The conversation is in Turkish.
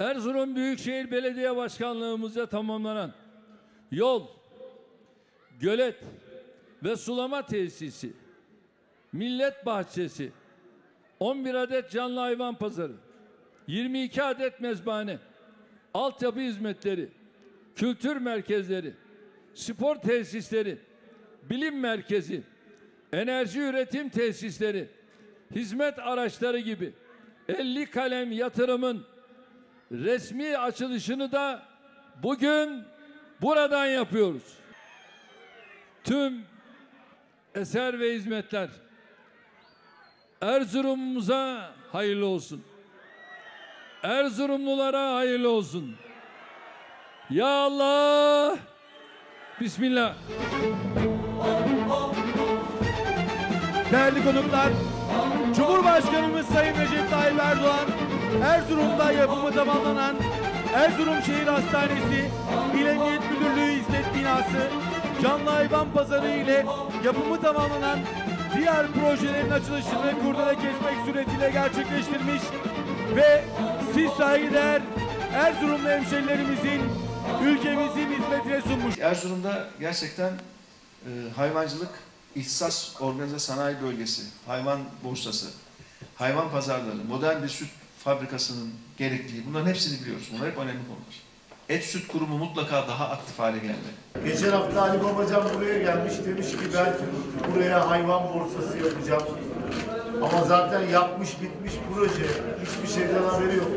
Erzurum Büyükşehir Belediye Başkanlığımızda tamamlanan yol, gölet ve sulama tesisi, millet bahçesi, 11 adet canlı hayvan pazarı, 22 adet mezbahane, altyapı hizmetleri, kültür merkezleri, spor tesisleri, bilim merkezi, enerji üretim tesisleri, hizmet araçları gibi 50 kalem yatırımın resmi açılışını da bugün buradan yapıyoruz. Tüm eser ve hizmetler Erzurum'umuza hayırlı olsun. Erzurumlulara hayırlı olsun. Ya Allah! Bismillah. Değerli konuklar, Cumhurbaşkanımız Sayın Recep Tayyip Erdoğan, Erzurum'da yapımı tamamlanan Erzurum Şehir Hastanesi, İl Emniyet Müdürlüğü Hizmet Binası, Canlı Hayvan Pazarı ile yapımı tamamlanan diğer projelerin açılışını kurdele kesmek suretiyle gerçekleştirmiş ve siz saygıdeğer Erzurumlu hemşerilerimizin ülkemizin hizmetine sunmuş. Erzurum'da gerçekten e, hayvancılık, ihtisas organize sanayi bölgesi, hayvan borsası, hayvan pazarları, modern bir süt fabrikasının gerekliliği bunların hepsini biliyoruz. Bunlar hep önemli konular. Et süt kurumu mutlaka daha aktif hale gelmeli. Geçen hafta Ali Babacan buraya gelmiş demiş ki ben buraya hayvan borsası yapacağım. Ama zaten yapmış bitmiş proje. Hiçbir şeyden haberi yok.